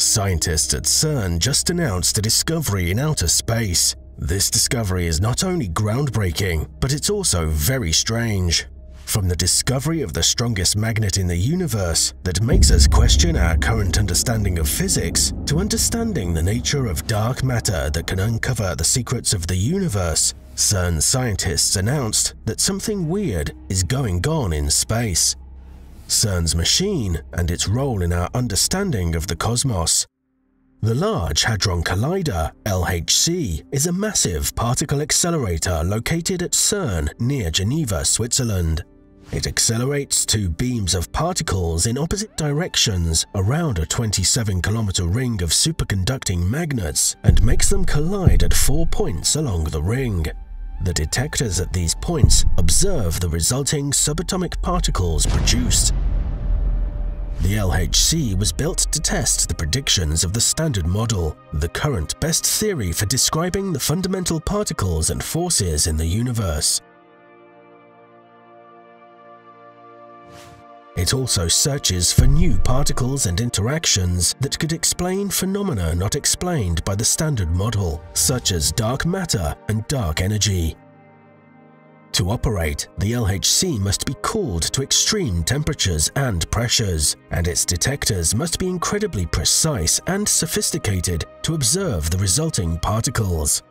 Scientists at CERN just announced a discovery in outer space. This discovery is not only groundbreaking, but it's also very strange. From the discovery of the strongest magnet in the universe that makes us question our current understanding of physics, to understanding the nature of dark matter that can uncover the secrets of the universe, CERN scientists announced that something weird is going on in space. CERN's machine and its role in our understanding of the cosmos. The Large Hadron Collider, LHC, is a massive particle accelerator located at CERN near Geneva, Switzerland. It accelerates two beams of particles in opposite directions around a 27 kilometer ring of superconducting magnets and makes them collide at four points along the ring. The detectors at these points observe the resulting subatomic particles produced. The LHC was built to test the predictions of the Standard Model, the current best theory for describing the fundamental particles and forces in the universe. It also searches for new particles and interactions that could explain phenomena not explained by the Standard Model, such as dark matter and dark energy. To operate, the LHC must be cooled to extreme temperatures and pressures, and its detectors must be incredibly precise and sophisticated to observe the resulting particles.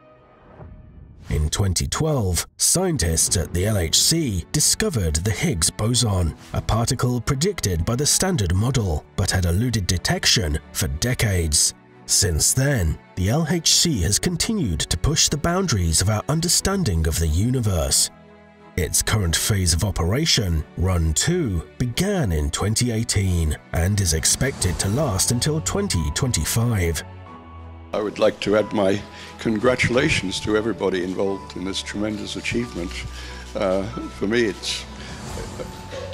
In 2012, scientists at the LHC discovered the Higgs boson, a particle predicted by the Standard Model but had eluded detection for decades. Since then, the LHC has continued to push the boundaries of our understanding of the universe. Its current phase of operation, Run 2, began in 2018 and is expected to last until 2025. I would like to add my congratulations to everybody involved in this tremendous achievement. Uh, for me, it's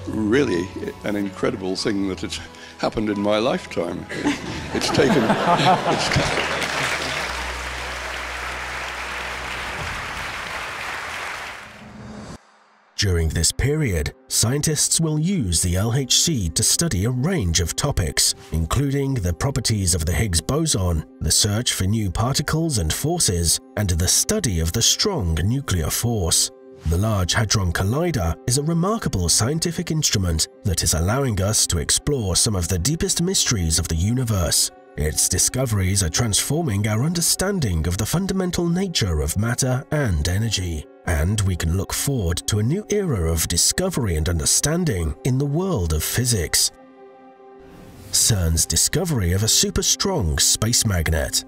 really an incredible thing that it's happened in my lifetime. It's taken. It's, During this period, scientists will use the LHC to study a range of topics, including the properties of the Higgs boson, the search for new particles and forces, and the study of the strong nuclear force. The Large Hadron Collider is a remarkable scientific instrument that is allowing us to explore some of the deepest mysteries of the universe. Its discoveries are transforming our understanding of the fundamental nature of matter and energy and we can look forward to a new era of discovery and understanding in the world of physics. CERN's discovery of a super strong space magnet.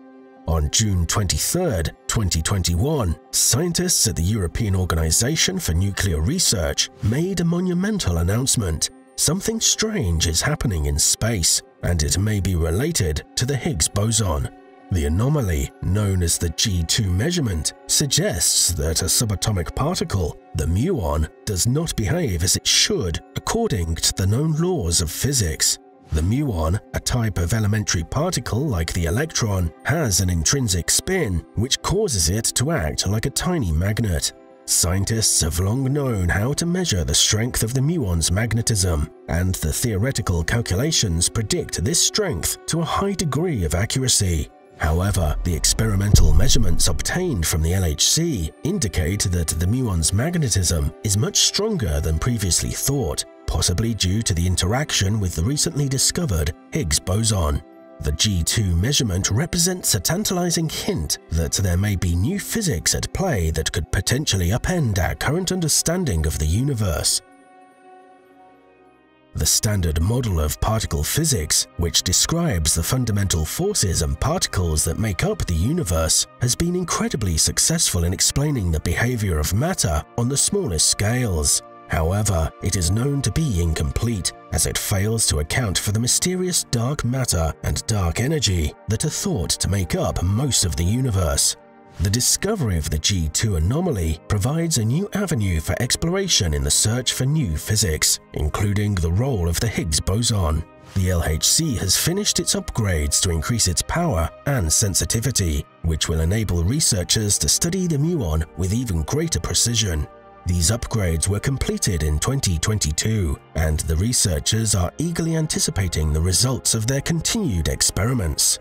On June 23, 2021, scientists at the European Organization for Nuclear Research made a monumental announcement. Something strange is happening in space, and it may be related to the Higgs boson. The anomaly, known as the G2 measurement, suggests that a subatomic particle, the muon, does not behave as it should according to the known laws of physics. The muon, a type of elementary particle like the electron, has an intrinsic spin which causes it to act like a tiny magnet. Scientists have long known how to measure the strength of the muon's magnetism, and the theoretical calculations predict this strength to a high degree of accuracy. However, the experimental measurements obtained from the LHC indicate that the muon's magnetism is much stronger than previously thought, possibly due to the interaction with the recently discovered Higgs boson. The G2 measurement represents a tantalizing hint that there may be new physics at play that could potentially upend our current understanding of the universe. The standard model of particle physics, which describes the fundamental forces and particles that make up the universe, has been incredibly successful in explaining the behavior of matter on the smallest scales. However, it is known to be incomplete, as it fails to account for the mysterious dark matter and dark energy that are thought to make up most of the universe. The discovery of the G2 anomaly provides a new avenue for exploration in the search for new physics, including the role of the Higgs boson. The LHC has finished its upgrades to increase its power and sensitivity, which will enable researchers to study the muon with even greater precision. These upgrades were completed in 2022, and the researchers are eagerly anticipating the results of their continued experiments.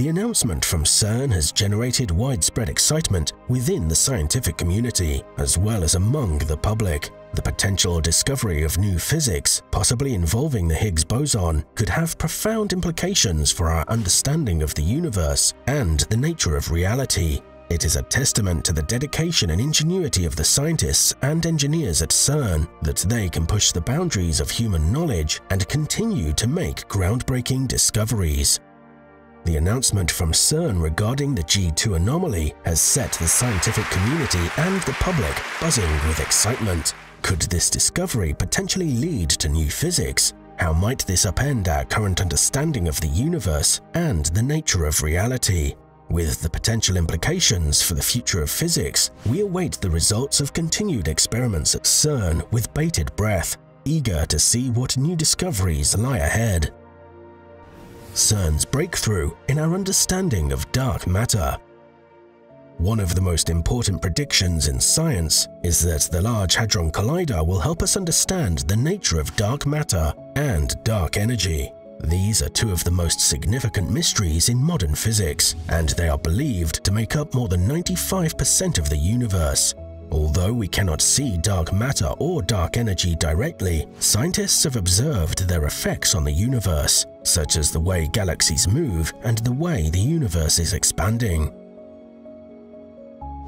The announcement from CERN has generated widespread excitement within the scientific community, as well as among the public. The potential discovery of new physics, possibly involving the Higgs boson, could have profound implications for our understanding of the universe and the nature of reality. It is a testament to the dedication and ingenuity of the scientists and engineers at CERN that they can push the boundaries of human knowledge and continue to make groundbreaking discoveries. The announcement from CERN regarding the G2 anomaly has set the scientific community and the public buzzing with excitement. Could this discovery potentially lead to new physics? How might this upend our current understanding of the universe and the nature of reality? With the potential implications for the future of physics, we await the results of continued experiments at CERN with bated breath, eager to see what new discoveries lie ahead. CERN's breakthrough in our understanding of dark matter. One of the most important predictions in science is that the Large Hadron Collider will help us understand the nature of dark matter and dark energy. These are two of the most significant mysteries in modern physics, and they are believed to make up more than 95% of the universe. Although we cannot see dark matter or dark energy directly, scientists have observed their effects on the universe, such as the way galaxies move and the way the universe is expanding.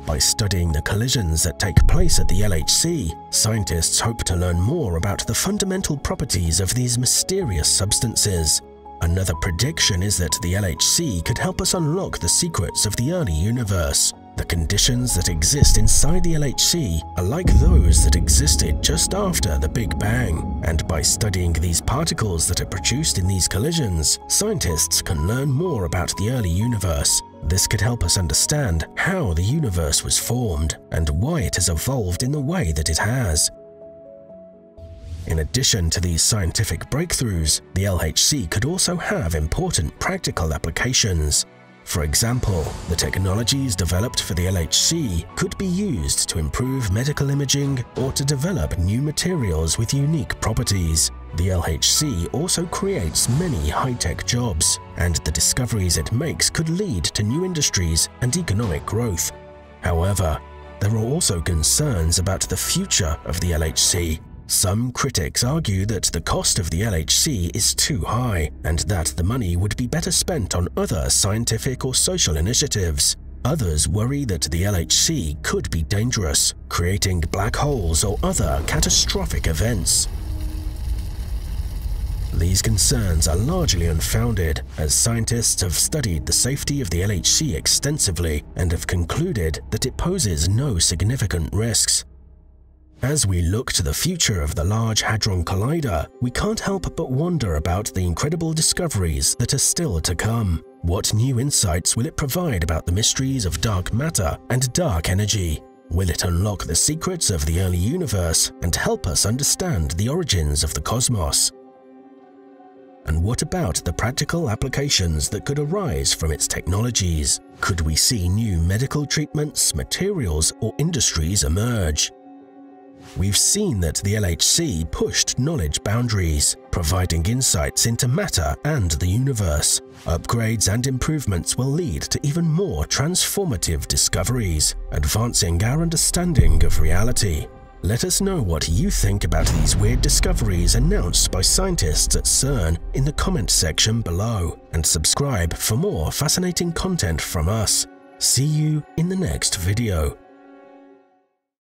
By studying the collisions that take place at the LHC, scientists hope to learn more about the fundamental properties of these mysterious substances. Another prediction is that the LHC could help us unlock the secrets of the early universe. The conditions that exist inside the LHC are like those that existed just after the Big Bang, and by studying these particles that are produced in these collisions, scientists can learn more about the early universe this could help us understand how the universe was formed and why it has evolved in the way that it has. In addition to these scientific breakthroughs, the LHC could also have important practical applications. For example, the technologies developed for the LHC could be used to improve medical imaging or to develop new materials with unique properties. The LHC also creates many high-tech jobs, and the discoveries it makes could lead to new industries and economic growth. However, there are also concerns about the future of the LHC. Some critics argue that the cost of the LHC is too high and that the money would be better spent on other scientific or social initiatives. Others worry that the LHC could be dangerous, creating black holes or other catastrophic events. These concerns are largely unfounded, as scientists have studied the safety of the LHC extensively and have concluded that it poses no significant risks. As we look to the future of the Large Hadron Collider, we can't help but wonder about the incredible discoveries that are still to come. What new insights will it provide about the mysteries of dark matter and dark energy? Will it unlock the secrets of the early universe and help us understand the origins of the cosmos? And what about the practical applications that could arise from its technologies? Could we see new medical treatments, materials, or industries emerge? We've seen that the LHC pushed knowledge boundaries, providing insights into matter and the universe. Upgrades and improvements will lead to even more transformative discoveries, advancing our understanding of reality. Let us know what you think about these weird discoveries announced by scientists at CERN in the comment section below, and subscribe for more fascinating content from us. See you in the next video.